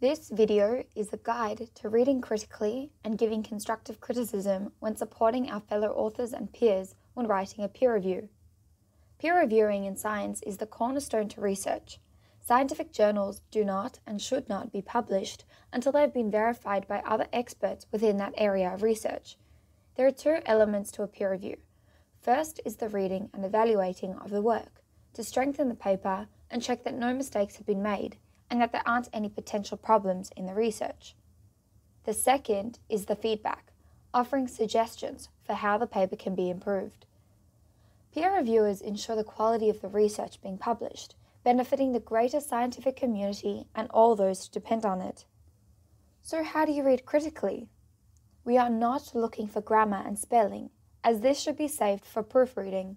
This video is a guide to reading critically and giving constructive criticism when supporting our fellow authors and peers when writing a peer review. Peer reviewing in science is the cornerstone to research. Scientific journals do not and should not be published until they have been verified by other experts within that area of research. There are two elements to a peer review. First is the reading and evaluating of the work to strengthen the paper and check that no mistakes have been made and that there aren't any potential problems in the research. The second is the feedback, offering suggestions for how the paper can be improved. Peer reviewers ensure the quality of the research being published, benefiting the greater scientific community and all those who depend on it. So, how do you read critically? We are not looking for grammar and spelling, as this should be saved for proofreading.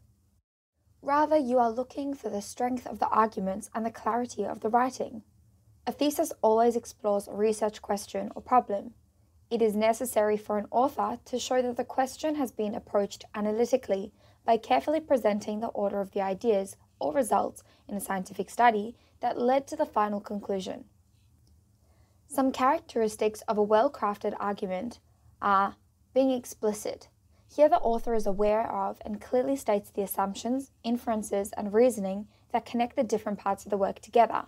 Rather, you are looking for the strength of the arguments and the clarity of the writing. A thesis always explores a research question or problem. It is necessary for an author to show that the question has been approached analytically by carefully presenting the order of the ideas or results in a scientific study that led to the final conclusion. Some characteristics of a well crafted argument are being explicit. Here, the author is aware of and clearly states the assumptions, inferences, and reasoning that connect the different parts of the work together.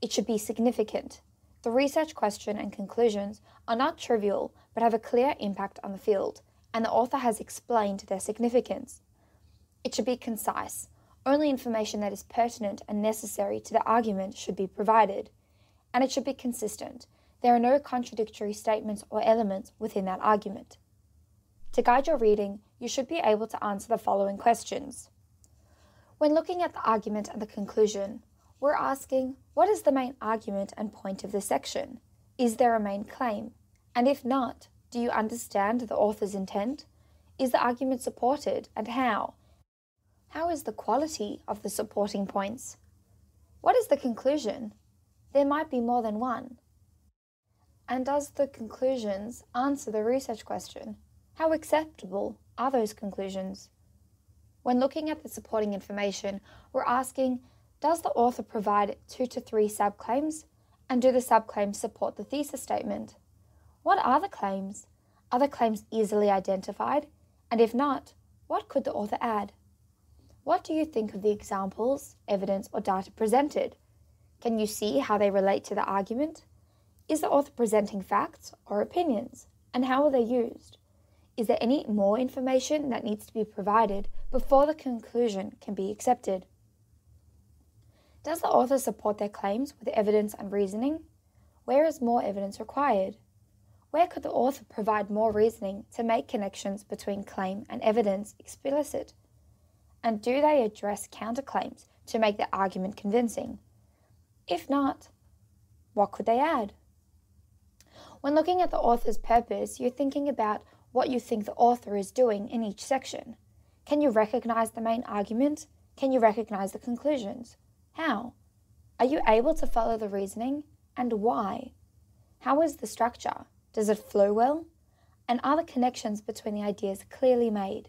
It should be significant. The research question and conclusions are not trivial but have a clear impact on the field, and the author has explained their significance. It should be concise. Only information that is pertinent and necessary to the argument should be provided. And it should be consistent. There are no contradictory statements or elements within that argument. To guide your reading, you should be able to answer the following questions. When looking at the argument and the conclusion, we're asking what is the main argument and point of the section? Is there a main claim? And if not, do you understand the author's intent? Is the argument supported and how? How is the quality of the supporting points? What is the conclusion? There might be more than one. And does the conclusions answer the research question? How acceptable are those conclusions? When looking at the supporting information, we're asking does the author provide two to three subclaims? And do the subclaims support the thesis statement? What are the claims? Are the claims easily identified? And if not, what could the author add? What do you think of the examples, evidence, or data presented? Can you see how they relate to the argument? Is the author presenting facts or opinions? And how are they used? Is there any more information that needs to be provided before the conclusion can be accepted? Does the author support their claims with evidence and reasoning? Where is more evidence required? Where could the author provide more reasoning to make connections between claim and evidence explicit? And do they address counterclaims to make their argument convincing? If not, what could they add? When looking at the author's purpose, you're thinking about what you think the author is doing in each section. Can you recognize the main argument? Can you recognize the conclusions? How? Are you able to follow the reasoning? And why? How is the structure? Does it flow well? And are the connections between the ideas clearly made?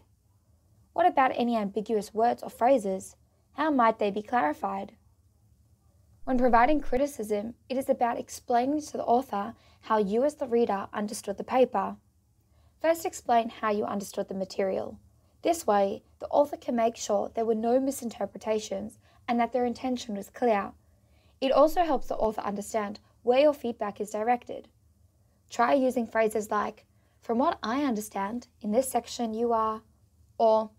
What about any ambiguous words or phrases? How might they be clarified? When providing criticism, it is about explaining to the author how you, as the reader, understood the paper. First, explain how you understood the material. This way, the author can make sure there were no misinterpretations and that their intention was clear. It also helps the author understand where your feedback is directed. Try using phrases like, From what I understand, in this section you are, or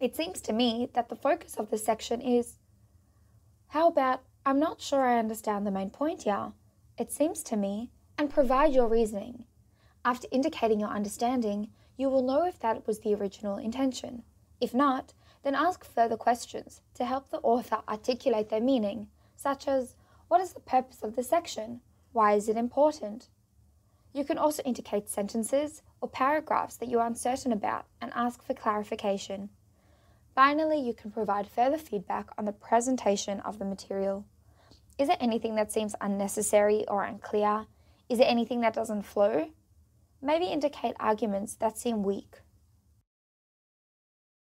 It seems to me that the focus of this section is. How about, I'm not sure I understand the main point here. It seems to me, and provide your reasoning. After indicating your understanding, you will know if that was the original intention. If not, then ask further questions to help the author articulate their meaning, such as What is the purpose of this section? Why is it important? You can also indicate sentences or paragraphs that you are uncertain about and ask for clarification. Finally, you can provide further feedback on the presentation of the material. Is there anything that seems unnecessary or unclear? Is there anything that doesn't flow? Maybe indicate arguments that seem weak